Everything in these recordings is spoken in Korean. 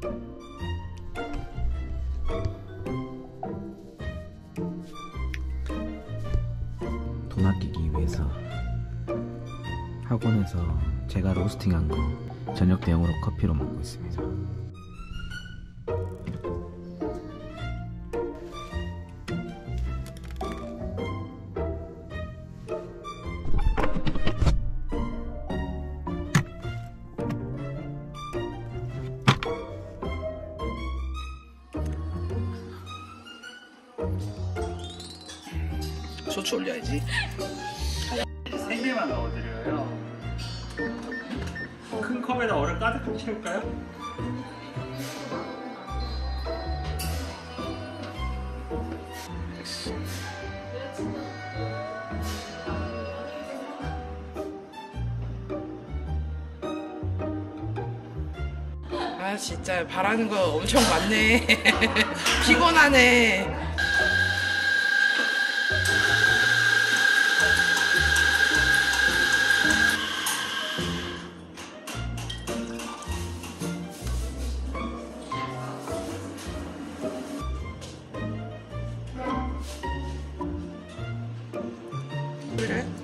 돈 아끼기 위해서 학원에서 제가 로스팅한 거 저녁 대용으로 커피로 먹고 있습니다. 소주 올려야지. 세 개만 넣어드려요. 큰 컵에다 얼음 가득 채울까요? 아 진짜 바라는 거 엄청 많네. 피곤하네. 그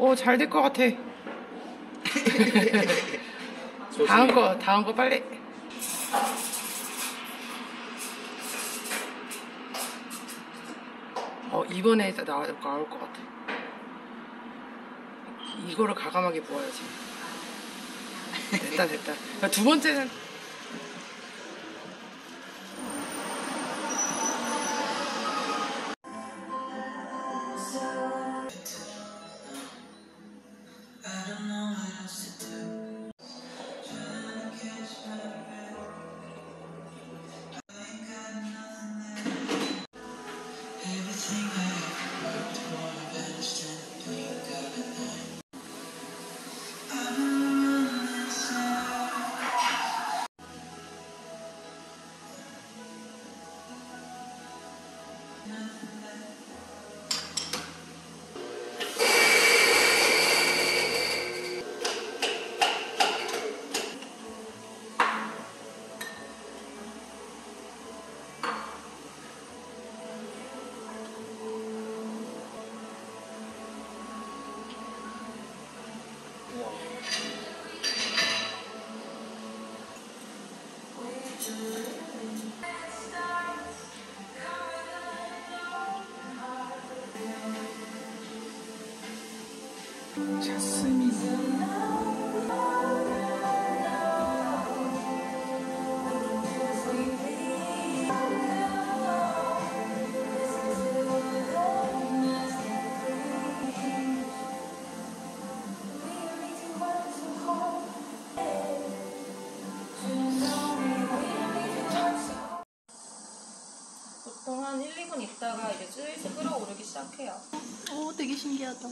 오, 잘 될 것 같아. 다음 거, 다음 거 빨리. 어, 이번에 나, 나올 것 같아. 이거를 가감하게 부어야지. 됐다, 됐다. 두 번째는 자스 보통 한 1, 2분 있다가 이제 슬슬 끓어오르기 시작해요. 오, 되게 신기하다.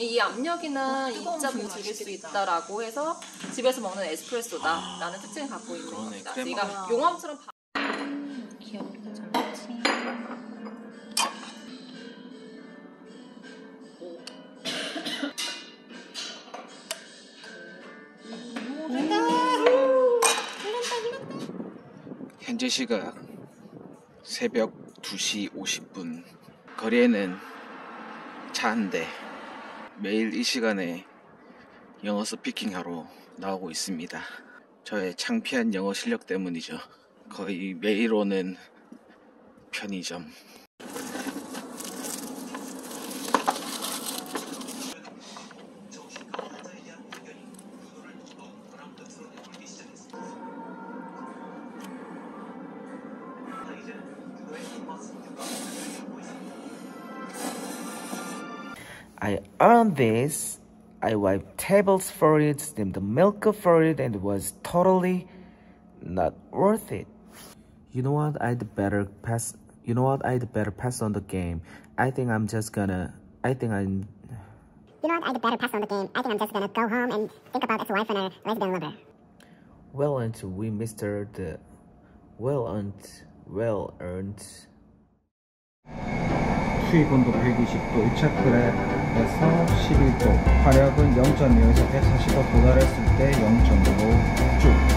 이 압력이나 어, 입자 분출일수 있다라고 해서 집에서 먹는 에스프레소다라는 아, 특징을 갖고 있는 그러네, 겁니다. 그러니까 아. 용암처럼 바... 음, 귀엽다 장아찌. 현재 시각 새벽 2시 50분 거리에는 차 한 대, 매일 이 시간에 영어 스피킹 하러 나오고 있습니다. 저의 창피한 영어 실력 때문이죠. 거의 매일 오는 편의점. I earned this. I wiped tables for it, steamed the milk for it, and it was totally not worth it. You know what? I'd better pass. You know what? I'd better pass on the game. I think I'm just gonna. I think I'm. You know what? I'd better pass on the game. I think I'm just gonna go home and think about ex-wife and her lesbian lover. Well earned, we Mister the. Well earned, well earned. 수입온도 120도, 이차크랩 에서 11도, 화력은 0.2에서 140도 도달했을 때 0.5 쭉.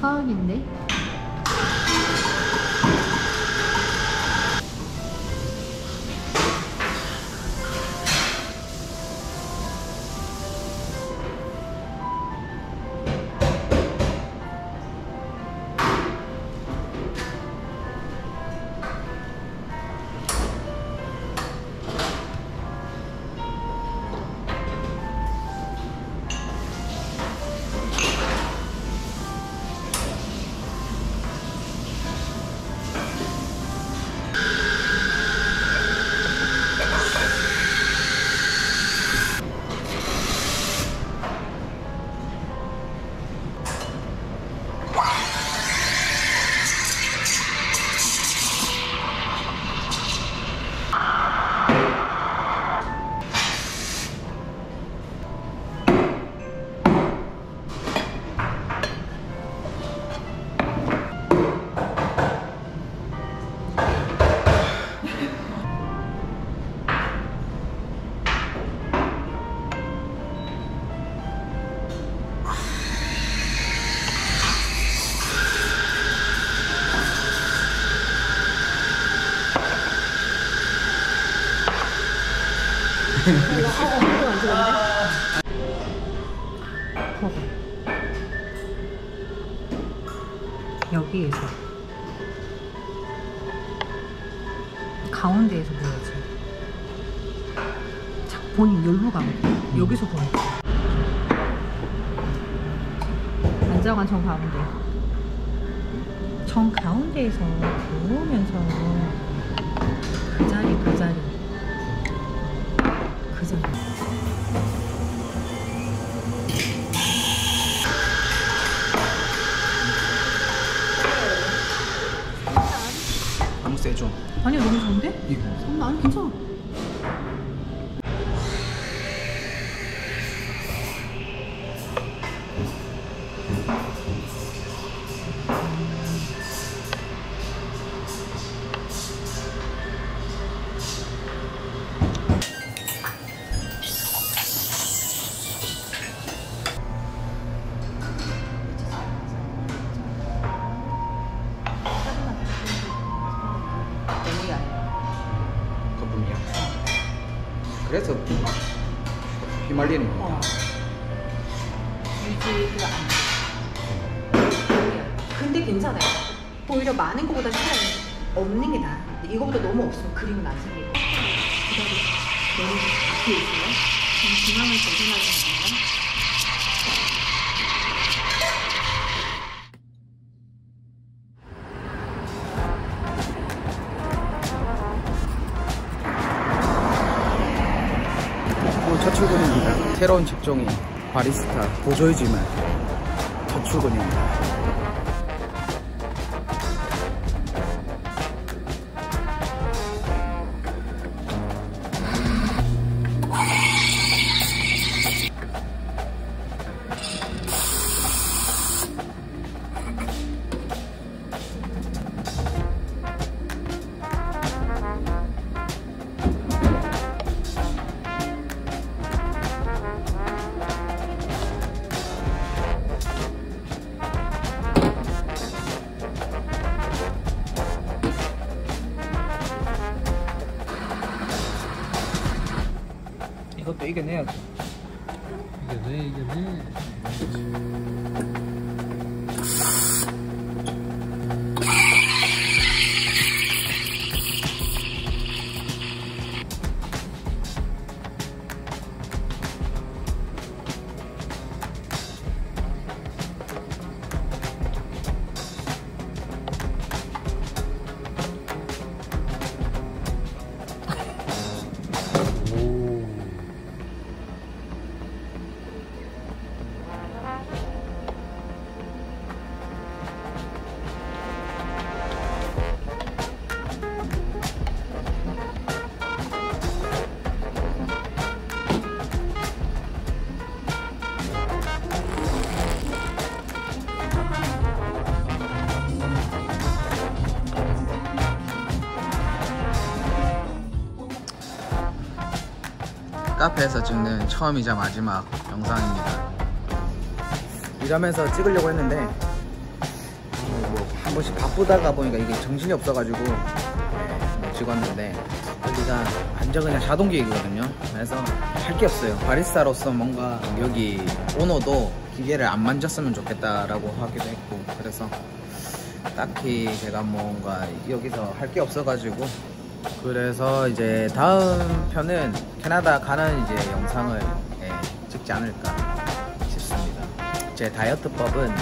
광각인데? 여기에서. 가운데에서 보여야지. 자, 본인 열로 가면 돼 여기서 보면 돼 안정환 정 가운데. 정 가운데에서 보면서 그 자리. 너무 세죠? 아니야 너무 좋은데? 이거. 음, 아니 괜찮아. 얇아. 거품이야. 그래서 휘말리는 거야. 유지가 안 돼. 근데 괜찮아요. 오히려 많은 것보다 차라리 없는 게 나아. 이거보다 너무 없으면 그림은 안 생기고. 기다려. 너무 있어요? 지금 중앙을 벗어나는 거예 출근입니다. 새로운 직종인 바리스타 보조이지만 첫 출근입니다. 이것 카페에서 찍는 처음이자 마지막 영상입니다. 일하면서 찍으려고 했는데 어, 뭐한 번씩 바쁘다가 보니까 이게 정신이 없어가지고 네, 못 찍었는데 여기가 완전 그냥 자동 기획이거든요. 그래서 할 게 없어요. 바리스타로서 뭔가 여기 오너도 기계를 안 만졌으면 좋겠다라고 하기도 했고 그래서 딱히 제가 뭔가 여기서 할 게 없어가지고 그래서 이제 다음 편은 캐나다 가는 이제 영상을 예, 찍지 않을까 싶습니다. 제 다이어트법은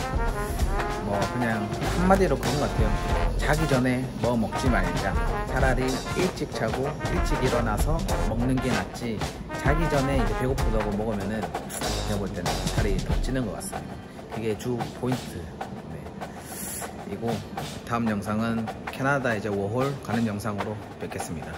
뭐 그냥 한마디로 그런 것 같아요. 자기 전에 뭐 먹지 말자. 차라리 일찍 자고 일찍 일어나서 먹는 게 낫지. 자기 전에 이제 배고프다고 먹으면은 제가 볼 때는 살이 더 찌는 것 같습니다. 그게 주 포인트. 네. 이고 다음 영상은 캐나다 이제 워홀 가는 영상으로 뵙겠습니다.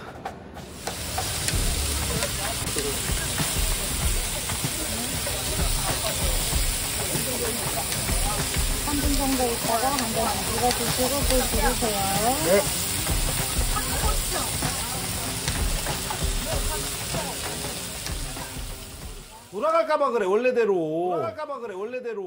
3분 정도 있다가 한번 읽어주시고 또 들으세요. 돌아갈까봐 그래 원래대로 돌아갈까봐 그래 원래대로